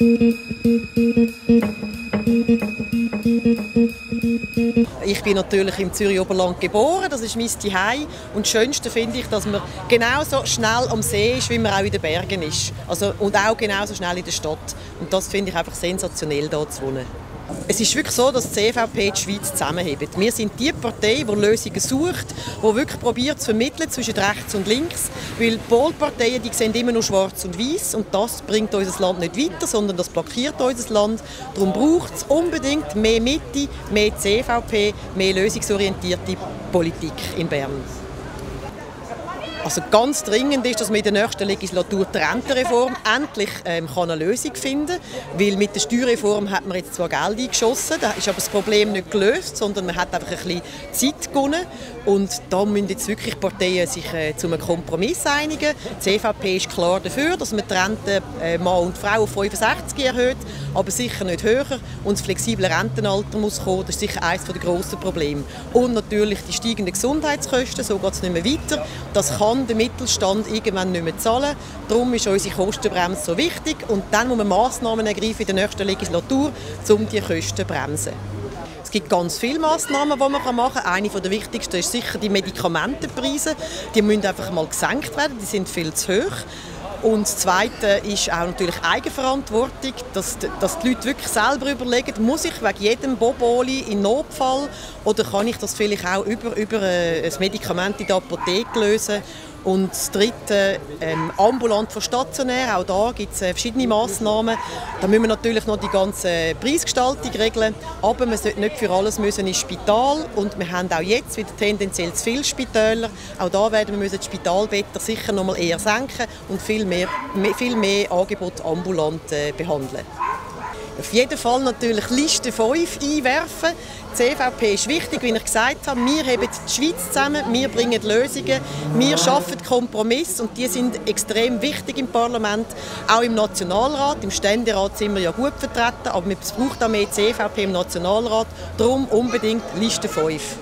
Ich bin natürlich im Zürich Oberland geboren, das ist mein Zuhause. Und das Schönste finde ich, dass man genauso schnell am See ist, wie man auch in den Bergen ist. Also, und auch genauso schnell in der Stadt. Und das finde ich einfach sensationell, hier zu wohnen. Es ist wirklich so, dass die CVP die Schweiz zusammenhebt. Wir sind die Partei, die Lösungen sucht, die wirklich probiert zu vermitteln zwischen rechts und links. Weil die Polparteien die sehen immer nur schwarz und weiß und das bringt unser Land nicht weiter, sondern das blockiert unser Land. Darum braucht es unbedingt mehr Mitte, mehr CVP, mehr lösungsorientierte Politik in Bern. Also ganz dringend ist, dass man in der nächsten Legislatur die Rentenreform endlich ähm, eine Lösung finden kann. Weil mit der Steuerreform hat man jetzt zwar Geld eingeschossen, da ist aber das Problem nicht gelöst, sondern man hat einfach ein bisschen Zeit gewonnen. Und da müssen jetzt wirklich Parteien sich äh, zu einem Kompromiss einigen. Die CVP ist klar dafür, dass man die Rente äh, Mann und Frau auf 65 erhöht, aber sicher nicht höher. Und das flexible Rentenalter muss kommen, das ist sicher eines der grossen Probleme. Und natürlich die steigenden Gesundheitskosten, so geht es nicht mehr weiter. Das kann kann der Mittelstand irgendwann nicht mehr zahlen. Darum ist unsere Kostenbremse so wichtig und dann muss man Massnahmen ergreifen in der nächsten Legislatur, um die Kosten zu bremsen. Es gibt ganz viele Massnahmen, die man machen kann. Eine der wichtigsten ist sicher die Medikamentenpreise. Die müssen einfach mal gesenkt werden, die sind viel zu hoch. Und das Zweite ist auch natürlich Eigenverantwortung, dass, dass die Leute wirklich selber überlegen, muss ich wegen jedem Boboli in Notfall oder kann ich das vielleicht auch über, über äh, ein Medikament in der Apotheke lösen und das Dritte, ähm, ambulant vor stationär, auch da gibt es äh, verschiedene Massnahmen. Da müssen wir natürlich noch die ganze Preisgestaltung regeln, aber man sollte nicht für alles müssen ins Spital und wir haben auch jetzt wieder tendenziell zu viele Spitäler. Auch da werden wir müssen die Spitalbetten sicher noch mal eher senken und viel mehr, viel mehr Angebot ambulant äh, behandeln. Auf jeden Fall natürlich Liste 5 einwerfen. Die CVP ist wichtig, wie ich gesagt habe. Wir haben die Schweiz zusammen, wir bringen Lösungen, wir schaffen Kompromisse und die sind extrem wichtig im Parlament, auch im Nationalrat. Im Ständerat sind wir ja gut vertreten, aber es braucht auch mehr CVP im Nationalrat. Darum unbedingt Liste 5.